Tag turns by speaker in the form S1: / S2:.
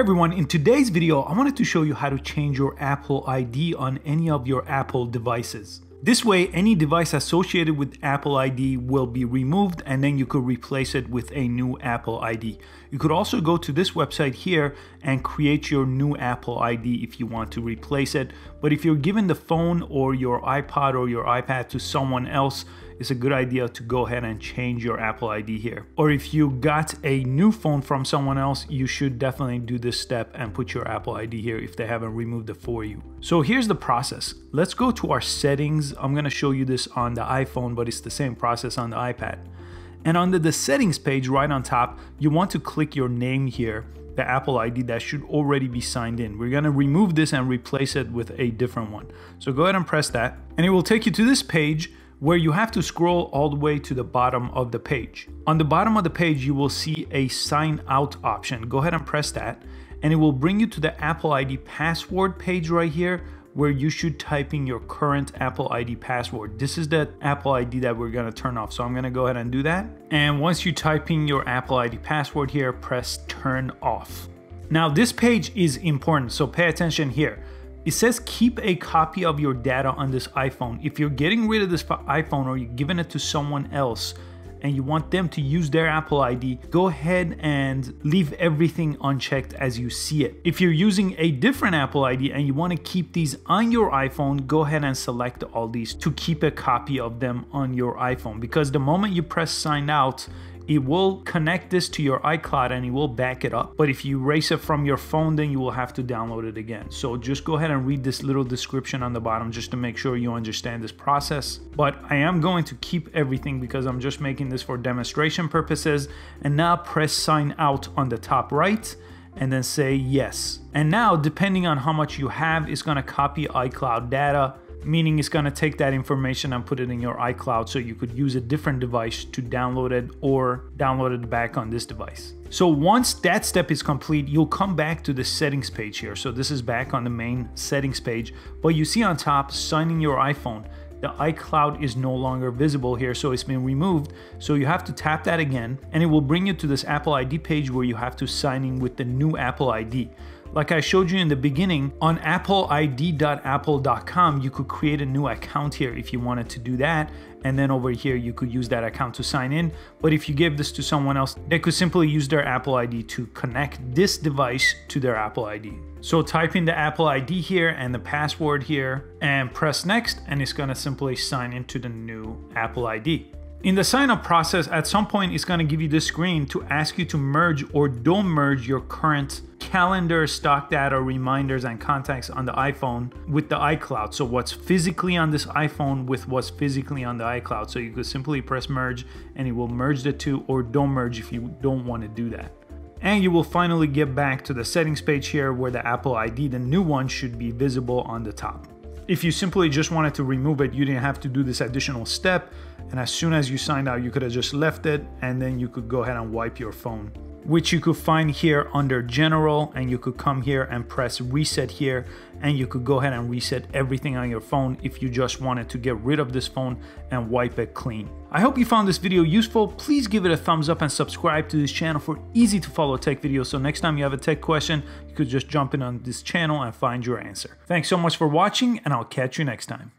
S1: everyone, in today's video, I wanted to show you how to change your Apple ID on any of your Apple devices. This way, any device associated with Apple ID will be removed and then you could replace it with a new Apple ID. You could also go to this website here and create your new Apple ID if you want to replace it. But if you're giving the phone or your iPod or your iPad to someone else, it's a good idea to go ahead and change your Apple ID here. Or if you got a new phone from someone else, you should definitely do this step and put your Apple ID here if they haven't removed it for you. So here's the process. Let's go to our settings. I'm gonna show you this on the iPhone, but it's the same process on the iPad. And under the settings page right on top, you want to click your name here the Apple ID that should already be signed in. We're gonna remove this and replace it with a different one. So go ahead and press that and it will take you to this page where you have to scroll all the way to the bottom of the page. On the bottom of the page, you will see a sign out option. Go ahead and press that and it will bring you to the Apple ID password page right here where you should type in your current Apple ID password. This is the Apple ID that we're gonna turn off. So I'm gonna go ahead and do that. And once you type in your Apple ID password here, press turn off. Now this page is important, so pay attention here. It says keep a copy of your data on this iPhone. If you're getting rid of this iPhone or you're giving it to someone else and you want them to use their Apple ID, go ahead and leave everything unchecked as you see it. If you're using a different Apple ID and you want to keep these on your iPhone, go ahead and select all these to keep a copy of them on your iPhone because the moment you press sign out, it will connect this to your iCloud and it will back it up. But if you erase it from your phone, then you will have to download it again. So just go ahead and read this little description on the bottom just to make sure you understand this process. But I am going to keep everything because I'm just making this for demonstration purposes. And now press sign out on the top right and then say yes. And now, depending on how much you have, it's gonna copy iCloud data meaning it's going to take that information and put it in your iCloud so you could use a different device to download it or download it back on this device. So once that step is complete, you'll come back to the settings page here. So this is back on the main settings page, but you see on top, signing your iPhone. The iCloud is no longer visible here, so it's been removed. So you have to tap that again, and it will bring you to this Apple ID page where you have to sign in with the new Apple ID. Like I showed you in the beginning, on appleid.apple.com, you could create a new account here if you wanted to do that. And then over here, you could use that account to sign in. But if you give this to someone else, they could simply use their Apple ID to connect this device to their Apple ID. So type in the Apple ID here and the password here and press next, and it's gonna simply sign into the new Apple ID. In the sign up process, at some point, it's gonna give you this screen to ask you to merge or don't merge your current calendar, stock data, reminders, and contacts on the iPhone with the iCloud. So what's physically on this iPhone with what's physically on the iCloud. So you could simply press merge and it will merge the two or don't merge if you don't want to do that. And you will finally get back to the settings page here where the Apple ID, the new one, should be visible on the top. If you simply just wanted to remove it, you didn't have to do this additional step. And as soon as you signed out, you could have just left it and then you could go ahead and wipe your phone which you could find here under general and you could come here and press reset here and you could go ahead and reset everything on your phone if you just wanted to get rid of this phone and wipe it clean. I hope you found this video useful. Please give it a thumbs up and subscribe to this channel for easy to follow tech videos so next time you have a tech question, you could just jump in on this channel and find your answer. Thanks so much for watching and I'll catch you next time.